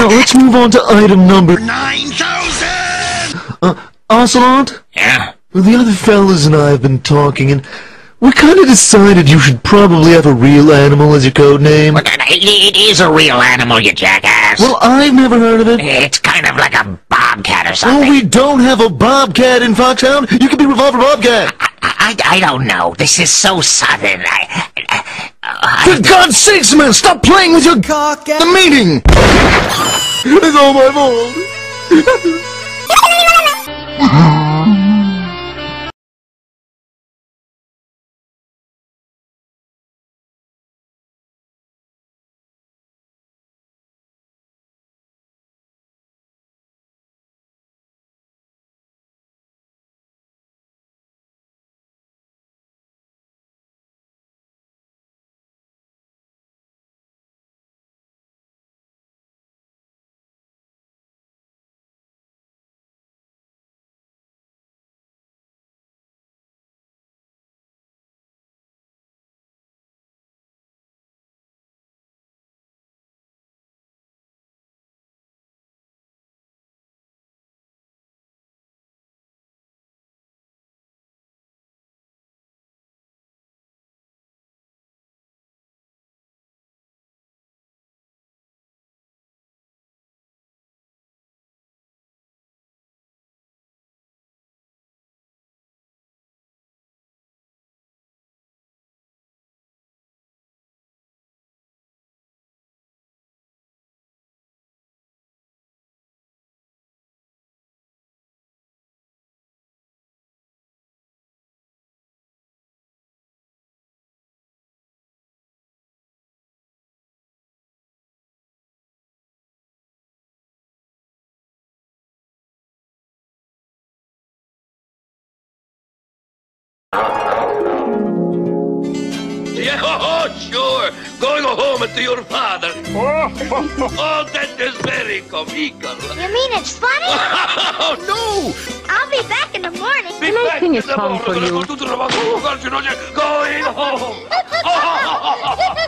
Now let's move on to item number 9,000! uh, Ocelot. Yeah? Well, the other fellas and I have been talking, and we kind of decided you should probably have a real animal as your code name. But it, it is a real animal, you jackass. Well, I've never heard of it. it's kind of like a bobcat or something. Oh, we don't have a bobcat in Foxhound. You could be Revolver Bobcat. I, I, I don't know. This is so sudden. I, I, I, For God's sakes, man, stop playing with your cock the meeting. It's all my fault. Yeah, oh, sure. Going home to your father. Oh. oh, that is very comical. You mean it's funny? Oh, no! I'll be back in the morning. Be Can I back sing a in the song morning. for you? Going home. Oh,